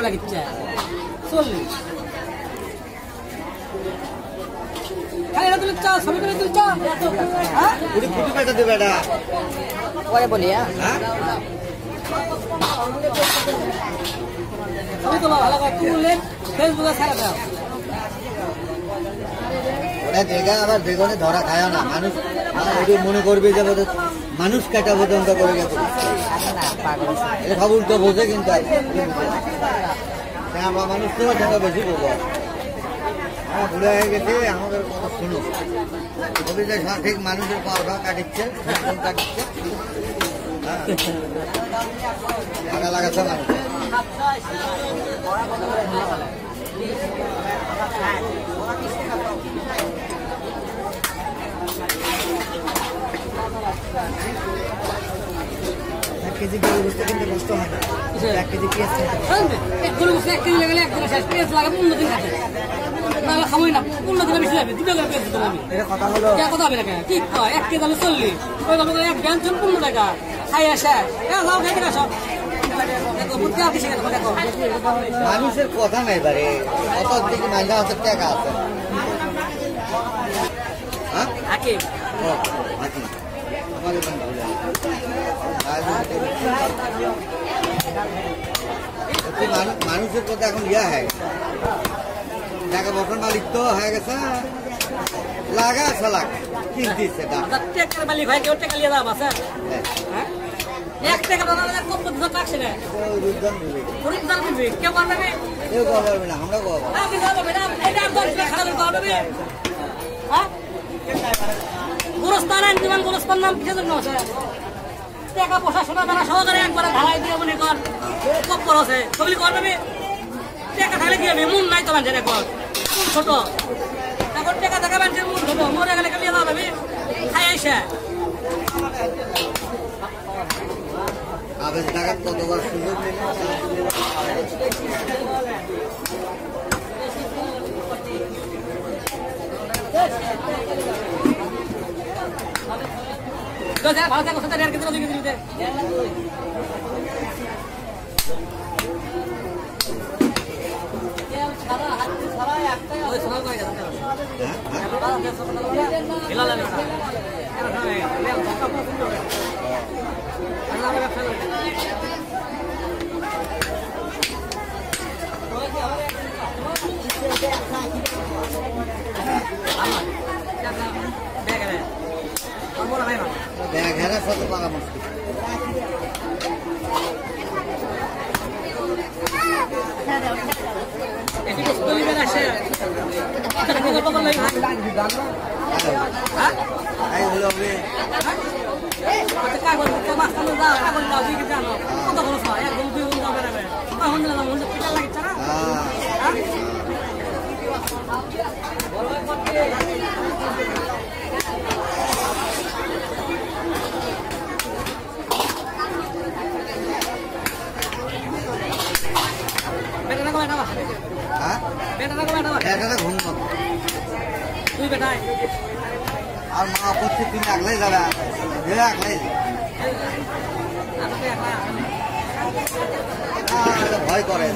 লাগিচ্ছে। চল্লিশ। হ্যাঁ? পুরি বলি হ্যাঁ? হ্যাঁ? আবার বেগুনে ধরা খায় না। মানুষ মনে করবে যে মানুষ কাটা বোধ করে গেছে। সব উল্টো বোঝে কিন্তু কি। আমরা মানুষ তো ঠেকা বেশি বোঝো। হ্যাঁ হয়ে গেছে, আমাদের কথা শুনো। যে সঠিক মানুষের পাওয়া কাটিচ্ছে কাটিচ্ছে হ্যাঁ। টাকা লাগাচ্ছে মানুষ কেজি গরু বুঝতে কিন্তু কষ্ট হয় না। এক কেজি পেঁয়াজ খেতে এক গরু এক কেজি লাগালে এক শেষ পেঁয়াজ লাগে পনেরো দিন নাহলে খাবোই না। পনেরো দিনে বেশি লাগবে দুটো পেঁয়াজ দিতে আমি এটা কথা হলো। কথা হবে না কেন? কি কয়? এক কেজি আলু চল্লিশ। ওই তোমাকে এক গ্যান পনেরো টাকা। খাই আসে। খাই সব মানুষের কথা নাই বারে কত দিকে মাইনা হাজার টাকা আছে। হ্যাঁ। আমার এখানে ভুলে আছে। সত্যি মানুষ- মানুষের কথা এখন ইয়া হয়ে গেছে টাকা বটন মালিক তো হয়ে গেছে লাগা সালাক কিনতে সেটা আপনার টেকার মালিক হয় কেউ টেকা লিয়ে যাব স্যার হ্যাঁ এক টাকা দাদা দাদা কম করতে টাকছে না উদ্যান দিবে গরিব দাম দিবি কেউ পারবে না কেউ কথা পারবে না আমরা কথা পারব আপনি যাব এটা এটা দশ টাকা খারাপ করতে হবে হ্যাঁ গোরস্থান আইন দিবেন গোরস্থান নাম কিসের জন্য আছে টাকা পয়সা সোনা দানা সহকারে একবারে ঢালাই দিয়ে মনে কর কপ আছে সবলি করবে টাকা থাকলে কি হবে মন নাই তো মানুষের এখন ছোট। এখন টাকা থাকা মানুষের মন ছোট। মরে গেলে কালিয়ে দাও ভাবি খাই আইসা। আবেশ টাকার কতবার সুযোগ যা ভালো থাকো সাথে আর কিছু দিকে হেরা শত পাকা মুশকিল তাই হলো হবে হ্যাঁ হ্যাঁ এটা ঘুম মতো তুই বেটাই আর মা করছে তুমি আগলাই যাবে ধীরে আগলাই আমি ভয় করে